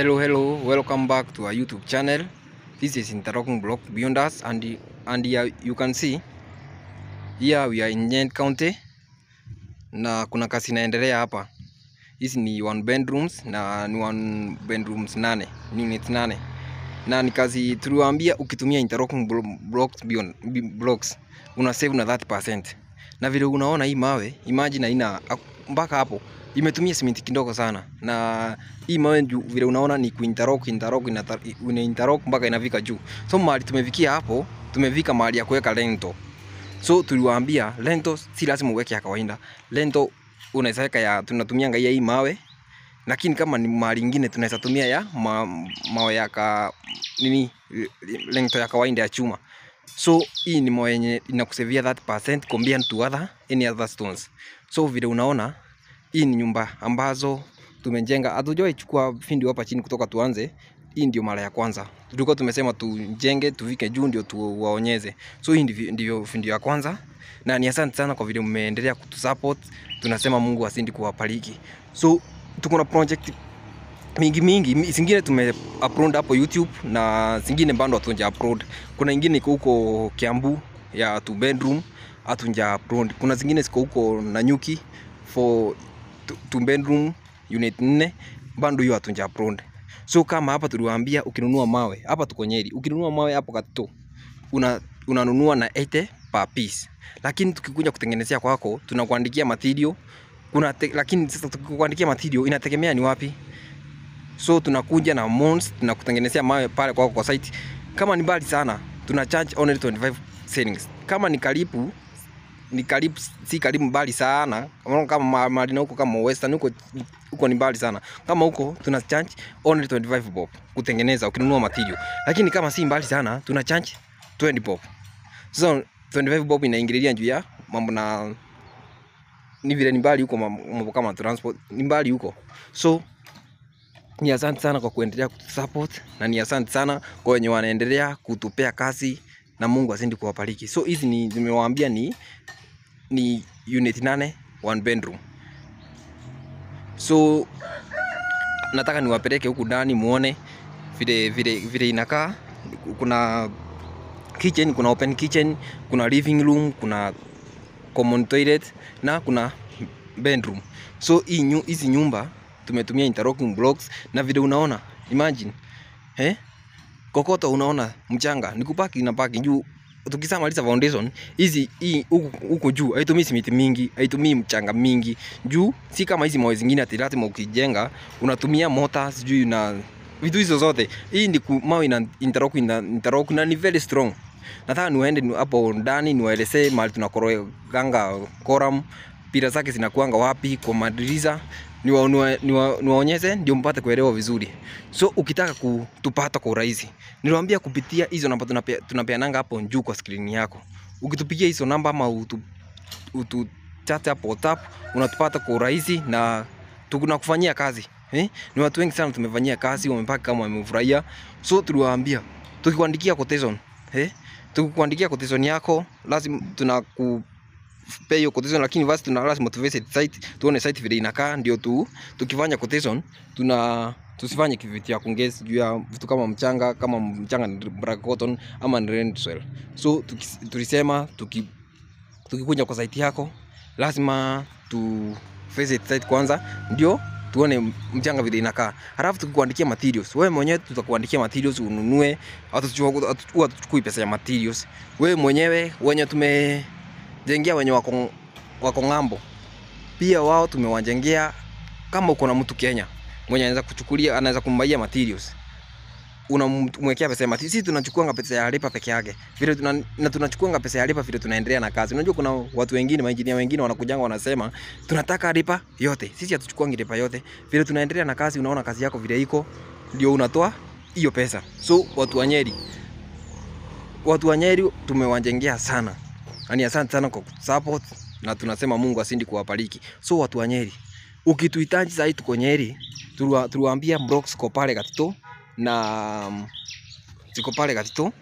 Hello, hello, welcome back to our YouTube channel. This is Interlocking Block Beyond Us, and and here you can see here we are in Nyeri County, na kuna kazi inaendelea hapa. Hizi ni one bedrooms na ni one bedrooms nane, ni unit nane, na ni kazi tuliwaambia, ukitumia interlocking blocks beyond blocks una save na 30%, na vile unaona hii mawe, imagine haina mpaka hapo imetumia simenti kidogo sana, na hii mawe vile unaona ni kuinterlock interlock ina interlock mpaka inavika juu. So mahali tumefikia hapo, tumefika mahali ya kuweka lento. So tuliwaambia lento si lazima uweke ya kawaida. Lento unaweza weka ya tunatumia ya hii mawe, lakini kama ni mahali nyingine tunaweza tumia ya ma, mawe ya ka, nini lento ya kawaida ya chuma. So hii ni mawe yenye inakusevia 30% compared to other any other stones. So vile unaona hii ni nyumba ambazo tumejenga, hatujawahi chukua findi hapa chini kutoka tuanze. Hii ndio mara ya kwanza, tulikuwa tumesema tujenge tuvike juu ndio tuwaonyeze. So hii ndio findi ya kwanza, na ni asante sana kwa vile mmeendelea kutusupport. Tunasema Mungu asindi kuwabariki. So tuko na project mingi mingi, zingine tume upload hapo YouTube na zingine bado hatuja upload. Kuna ingine iko huko Kiambu ya two bedroom hatuja upload. Kuna zingine ziko huko Nanyuki for two- bedroom unit nne bado hiyo atunja upload. So kama hapa tuliwaambia, ukinunua mawe hapa, tuko Nyeri, ukinunua mawe hapo Katito una unanunua na 80 per piece, lakini tukikuja kutengenezea kwako tunakuandikia material kuna te, lakini sasa tukikuandikia material inategemea ni wapi so tunakuja na mons tunakutengenezea mawe pale kwako kwa site. Kama ni mbali sana tuna charge only 25 shillings. Kama ni karibu ni karibu, si karibu mbali sana, kama kama mali na huko kama western huko huko ni mbali sana. Kama huko tuna charge only 25 bob kutengeneza ukinunua material, lakini kama si mbali sana tuna charge 20 bob. So 25 bob inaingililia juu ya mambo na ni vile ni mbali huko, mambo kama transport ni mbali huko, so ni asante sana kwa kuendelea kutusupport na ni asante sana kwa wenye wanaendelea kutupea kazi na Mungu azidi kuwabariki. So hizi ni nimewaambia ni ni unit nane one bedroom. So nataka niwapeleke huku ndani muone vile vile vile inakaa. Kuna kitchen, kuna open kitchen, kuna living room, kuna common toilet na kuna bedroom. So hii nyu- hizi nyumba tumetumia interlocking blocks na vile unaona, imagine eh, kokoto unaona mchanga ni kupaki na paki juu. Tukishamaliza foundation hizi hii huku juu haitumii simiti mingi, haitumii mchanga mingi juu, si kama hizi mawe zingine ati lazima ukijenga unatumia mota sijui na vitu hizo zote. Hii ni mawe ina interlock ina interlock na ni very strong. Nataka niwaende hapo ndani niwaelezee mahali tunakoroganga koram, pira zake zinakuanga wapi kwa madiriza, niwa- niwa- niwa- ndio mpate kuelewa vizuri. So ukitaka kutupata kwa urahisi, niliwaambia kupitia hizo namba tunapeananga hapo juu kwa skrini yako. Ukitupigia hizo namba ama utu, utu chat hapo WhatsApp unatupata kwa urahisi na tunakufanyia kazi eh? Ni watu wengi sana tumefanyia kazi, wamepaka kama wamefurahia. So tuliwaambia tukikuandikia quotation eh, tukikuandikia quotation yako lazima tunaku pay hiyo quotation, lakini basi tuna tu visit site tuone site vile inakaa, ndio tu tukifanya quotation tuna tusifanye kivitu ya juu ya vitu kama mchanga, kama mchanga ni black cotton ama ni red soil. So tuki- tulisema tuki tukikuja kwa site yako lazima tu visit site kwanza, ndio tuone mchanga vile inakaa, halafu tukikuandikia materials, wewe mwenyewe tutakuandikia materials ununue, hatuchukui tuchukue pesa ya materials. Wewe mwenyewe wenye tumejengea wenye wako, wako ng'ambo, pia wao tumewajengea. Kama uko na mtu Kenya mwenye anaweza kuchukulia, anaweza kumbaia materials unamwekea pesa ya materials. Sisi tunachukuanga pesa ya lipa peke yake vile tuna, na tunachukuanga pesa ya lipa vile tunaendelea na kazi. Unajua kuna watu wengine maengineer wengine wanakujanga wanasema tunataka lipa yote. Sisi hatuchukuangi lipa yote, vile tunaendelea na kazi. Unaona kazi yako vile iko, ndio unatoa hiyo pesa. So watu wa Nyeri, watu wa Nyeri tumewajengea sana, na ni asante sana kwa support, na tunasema Mungu asindi kuwabariki. So watu wa Nyeri, ukituhitaji sasa, tuko Nyeri, tuliwa- tuliwaambia Brox ko pale Gatito na tuko pale Gatito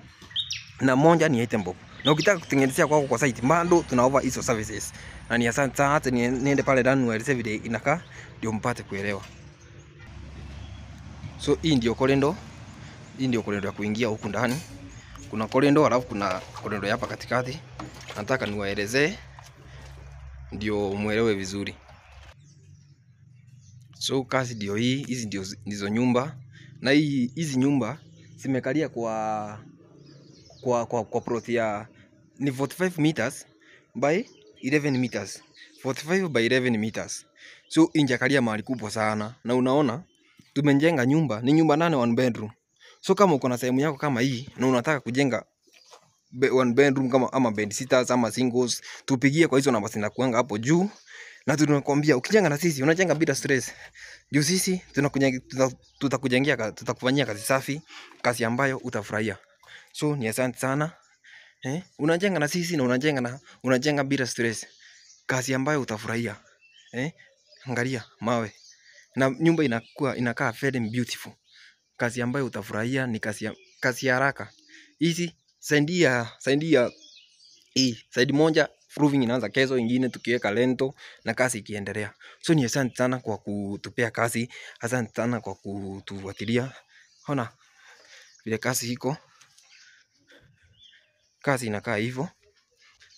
na moja ni item bob, na ukitaka kutengenezea kwako kwa site bado tuna offer hizo services, na ni asante sana. Hata niende pale ndani niwaelezee vile inakaa, ndio mpate kuelewa. So hii ndio korendo, hii ndio korendo ya kuingia huku ndani. Kuna korendo alafu kuna korendo hapa katikati. Nataka niwaelezee ndio mwelewe vizuri. So kazi ndio hii, hizi ndio ndizo nyumba. Na hii hizi nyumba zimekalia kwa kwa kwa, kwa plot ya ni 45 meters by 11 meters. 45 by 11 meters. So injakalia mahali kubwa sana. Na unaona tumejenga nyumba. Ni nyumba nane one bedroom. So kama uko na sehemu yako kama hii na unataka kujenga one bedroom kama ama bed sitters ama singles. Tupigie kwa hizo namba zinakuanga hapo juu. Na tunakwambia ukijenga na sisi unajenga bila stress. Juu sisi tutakujengia tuta- tutakufanyia kazi safi kazi ambayo utafurahia. So ni asante sana. Eh, unajenga na sisi na unajenga na unajenga bila stress. Kazi ambayo utafurahia. Eh, angalia mawe. Na nyumba inakuwa inakaa very beautiful. Kazi ambayo utafurahia ni kazi ya, kazi ya haraka. Hizi saidi ya saidi ya hii saidi moja proving inaanza kesho, ingine tukiweka lento na kazi ikiendelea. So ni asante sana kwa kutupea kazi, asante sana kwa kutufuatilia. Ona vile kazi iko, kazi inakaa hivyo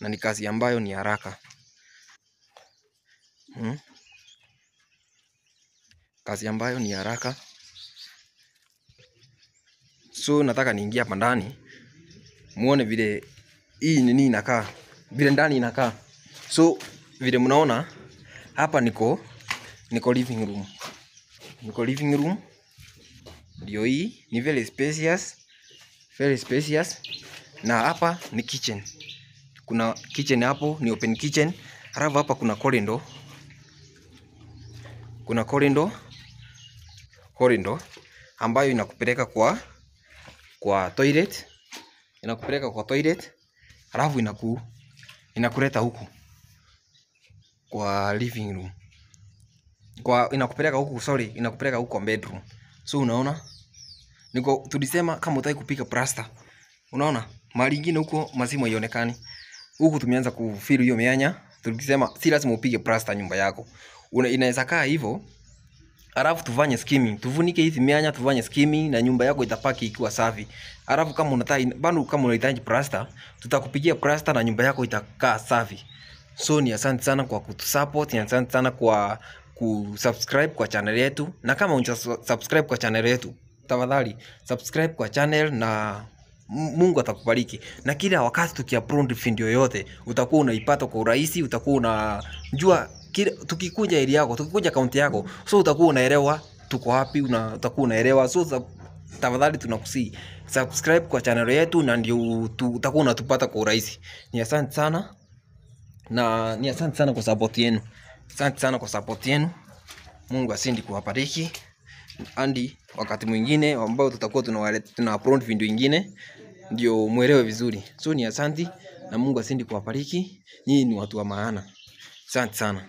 na ni kazi ambayo ni haraka hmm. Kazi ambayo ni haraka. So nataka niingie hapa ndani muone vile hii nini inakaa, vile ndani inakaa. So vile mnaona hapa niko niko living room, niko living room ndio hii, ni very spacious, very spacious. Na hapa ni kitchen, kuna kitchen hapo, ni open kitchen. Halafu hapa kuna corridor, kuna corridor, corridor ambayo inakupeleka kwa kwa toilet, inakupeleka kwa toilet, halafu inaku inakuleta huku kwa living room kwa inakupeleka huku sorry, inakupeleka huku kwa bedroom. So unaona, niko tulisema kama utaki kupiga plaster, unaona mali ingine huko mazima ionekani, huku tumeanza kufill hiyo mianya. Tulisema si lazima upige plaster nyumba yako, inaweza kaa hivyo Alafu tufanye skimming, tufunike hizi mianya, tufanye skimming na nyumba yako itapaki ikiwa safi. Alafu kama unataka bado, kama unahitaji plaster, tutakupigia plaster na nyumba yako itakaa safi. So ni asante sana kwa kutusupport, ni asante sana kwa kusubscribe kwa channel yetu, na kama unja subscribe kwa channel yetu, tafadhali subscribe kwa channel na Mungu atakubariki. Na kila wakati tukiupload video yoyote, utakuwa unaipata kwa urahisi, utakuwa unajua tukikuja area yako, tukikuja kaunti yako, so utakuwa unaelewa tuko wapi, una, utakuwa unaelewa. So tafadhali tunakusii subscribe kwa channel yetu, na ndio utakuwa unatupata kwa urahisi. Ni asante sana na ni asante sana kwa support yenu, asante sana kwa support yenu. Mungu asindi kuwabariki andi wakati mwingine ambao tutakuwa tuna, tuna upload video nyingine ndio muelewe vizuri. So ni asante na Mungu asindi kuwabariki. Nyinyi ni watu wa maana. Asante sana.